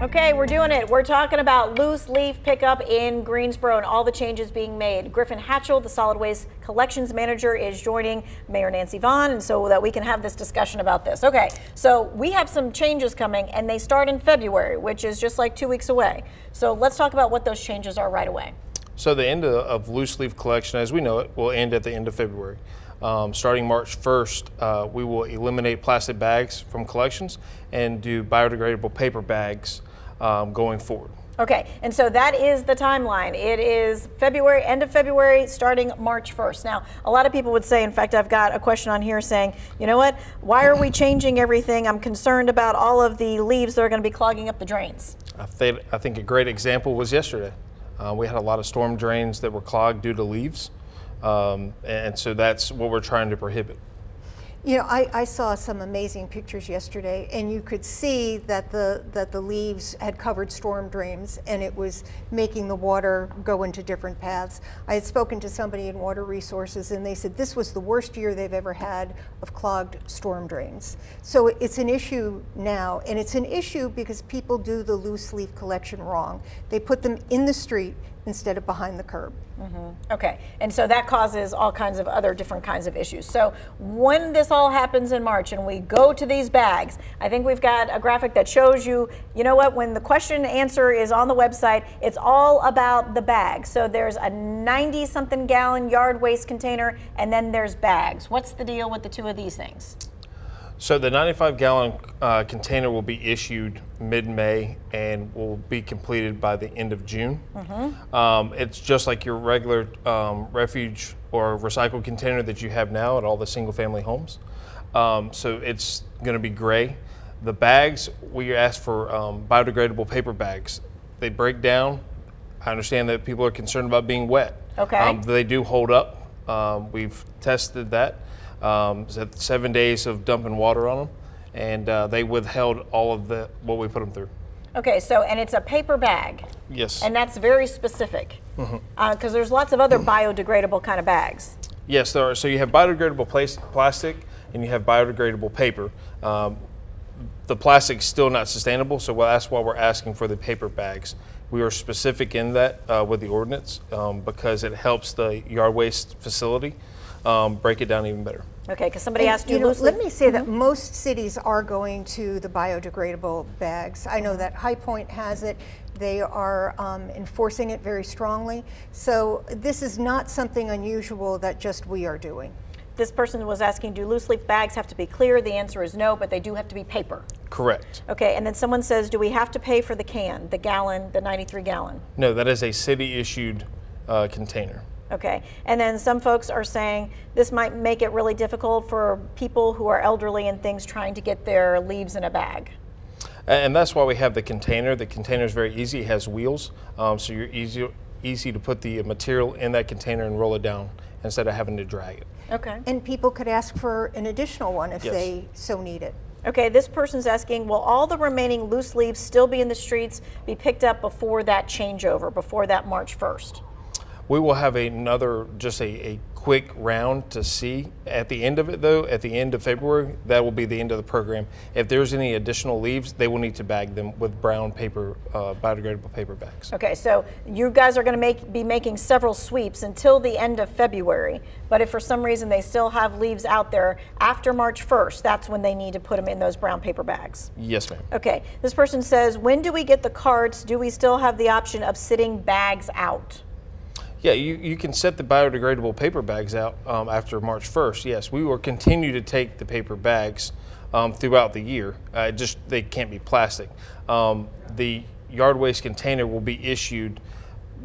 Okay, we're doing it. We're talking about loose leaf pickup in Greensboro and all the changes being made. Griffin Hatchell, the solid waste collections manager, is joining Mayor Nancy Vaughn, and so that we can have this discussion about this. Okay, so we have some changes coming, and they start in February, which is just like two weeks away. So let's talk about what those changes are right away. So the end of, loose leaf collection, as we know it, will end at the end of February. Um, starting March 1st, uh, we will eliminate plastic bags from collections and do biodegradable paper bags um, going forward. Okay, and so that is the timeline. It is February, end of February, starting March 1st. Now, a lot of people would say, in fact, I've got a question on here saying, you know what, why are we changing everything? I'm concerned about all of the leaves that are going to be clogging up the drains. I, th- I think a great example was yesterday. Uh, we had a lot of storm drains that were clogged due to leaves, um, and so that's what we're trying to prohibit. You know, I, I, saw some amazing pictures yesterday, and you could see that the that the leaves had covered storm drains, and it was making the water go into different paths. I had spoken to somebody in Water Resources, and they said this was the worst year they've ever had of clogged storm drains. So it's an issue now, and it's an issue because people do the loose leaf collection wrong. They put them in the street instead of behind the curb. Mm-hmm. Okay, and so that causes all kinds of other different kinds of issues. So when this all happens in March and we go to these bags, I think we've got a graphic that shows you, you know what, when the question answer is on the website, it's all about the bags. So there's a 90 something gallon yard waste container and then there's bags. What's the deal with the two of these things? So the 95 gallon uh, container will be issued mid-May and will be completed by the end of June. Mm-hmm. Um, it's just like your regular um, refuge or recycled container that you have now at all the single-family homes. Um, so it's going to be gray. The bags we ask for um, biodegradable paper bags. They break down. I understand that people are concerned about being wet. Okay. Um, they do hold up. Um, we've tested that. Um, seven days of dumping water on them, and uh, they withheld all of the what we put them through. Okay, so and it's a paper bag. Yes. And that's very specific because mm-hmm. uh, there's lots of other biodegradable kind of bags. Yes, there are. So you have biodegradable plastic and you have biodegradable paper. Um, the plastic is still not sustainable, so that's why we're asking for the paper bags. We are specific in that uh, with the ordinance um, because it helps the yard waste facility um, break it down even better. Okay, because somebody and, asked you, you know, Let me say mm -hmm. that mm-hmm. most cities are going to the biodegradable bags. I know that High Point has it. They are um, enforcing it very strongly. So this is not something unusual that just we are doing. This person was asking, do loose leaf bags have to be clear? The answer is no, but they do have to be paper. Correct. Okay, and then someone says, do we have to pay for the can, the gallon, the 93 gallon? No, that is a city issued uh, container. Okay, and then some folks are saying this might make it really difficult for people who are elderly and things trying to get their leaves in a bag. And that's why we have the container. The container is very easy, it has wheels, um, so you're easy, easy to put the material in that container and roll it down instead of having to drag it. Okay. And people could ask for an additional one if yes. they so need it. Okay, this person's asking, will all the remaining loose leaves still be in the streets, be picked up before that changeover, before that March 1st? We will have another, just a, a quick round to see. At the end of it, though, at the end of February, that will be the end of the program. If there's any additional leaves, they will need to bag them with brown paper, uh, biodegradable paper bags. Okay, so you guys are going to make be making several sweeps until the end of February. But if for some reason they still have leaves out there after March 1st, that's when they need to put them in those brown paper bags. Yes, ma'am. Okay, this person says, when do we get the carts? Do we still have the option of sitting bags out? Yeah, you, you can set the biodegradable paper bags out um, after March 1st. Yes, we will continue to take the paper bags um, throughout the year. Uh, just they can't be plastic. Um, the yard waste container will be issued,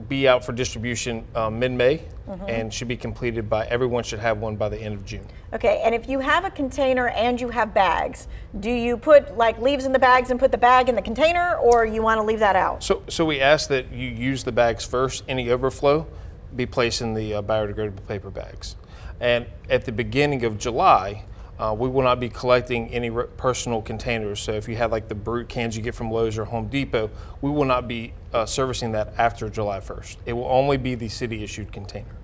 be out for distribution um, mid-May, mm-hmm. and should be completed by everyone should have one by the end of June. Okay, and if you have a container and you have bags, do you put like leaves in the bags and put the bag in the container, or you want to leave that out? So, so we ask that you use the bags first. Any overflow be placed in the uh, biodegradable paper bags. And at the beginning of July, uh, we will not be collecting any personal containers. So if you have like the brute cans you get from Lowe's or Home Depot, we will not be uh, servicing that after July 1st. It will only be the city issued container.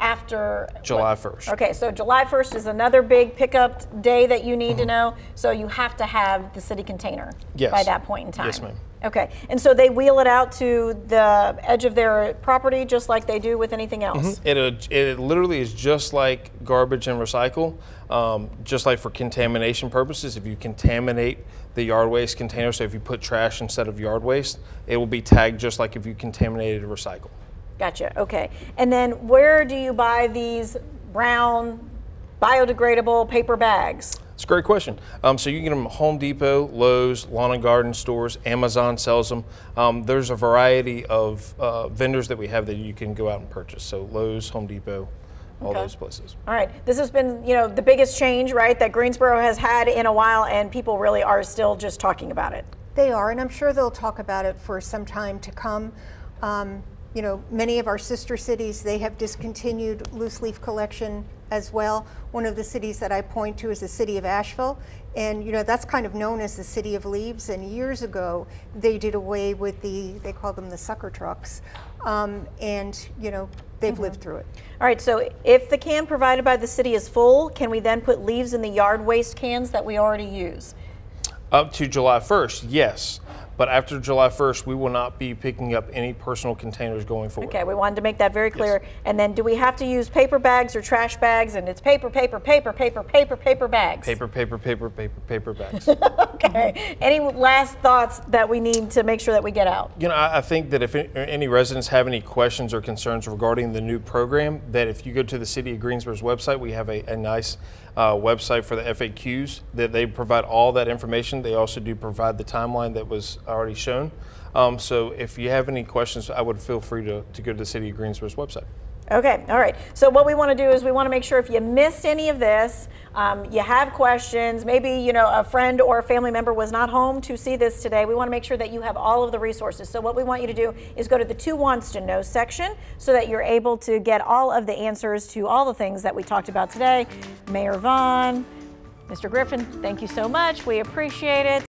After July what? 1st. Okay, so July 1st is another big pickup day that you need mm -hmm. to mm-hmm. know. So you have to have the city container yes. by that point in time. Yes, ma'am. Okay, and so they wheel it out to the edge of their property just like they do with anything else? It, uh, it literally is just like garbage and recycle, um, just like for contamination purposes. If you contaminate the yard waste container, so if you put trash instead of yard waste, it will be tagged just like if you contaminated a recycle. Gotcha, okay. And then where do you buy these brown biodegradable paper bags? It's a great question. Um, so you can get them at Home Depot, Lowe's, Lawn and Garden stores, Amazon sells them. Um, there's a variety of uh, vendors that we have that you can go out and purchase. So Lowe's, Home Depot, all Okay. those places. All right, this has been, you know, the biggest change, right, that Greensboro has had in a while, and people really are still just talking about it. They are, and I'm sure they'll talk about it for some time to come. Um, you know, many of our sister cities, they have discontinued loose leaf collection as well. One of the cities that I point to is the city of Asheville. And, you know, that's kind of known as the city of leaves. And years ago, they did away with the, they call them the sucker trucks. Um, and, you know, they've lived through it. All right, so if the can provided by the city is full, can we then put leaves in the yard waste cans that we already use? Up to July 1st, yes. But after July 1st, we will not be picking up any personal containers going forward. Okay, we wanted to make that very clear. And then do we have to use paper bags or trash bags? And it's paper, paper, paper, paper, paper, paper bags. Paper, paper, paper, paper, paper bags. Okay. Any last thoughts that we need to make sure that we get out? You know, I, I think that if any, any residents have any questions or concerns regarding the new program, that if you go to the City of Greensboro's website, we have a, a nice uh, website for the FAQs that they provide all that information. They also do provide the timeline that was already shown. Um, so if you have any questions, I would feel free to, to go to the City of Greensboro's website. Okay, all right. So what we want to do is we want to make sure if you missed any of this, um, you have questions, maybe you know a friend or a family member was not home to see this today. We want to make sure that you have all of the resources. So what we want you to do is go to the Two Wants to Know section so that you're able to get all of the answers to all the things that we talked about today. Mayor Vaughn, Mr. Griffin, thank you so much. We appreciate it.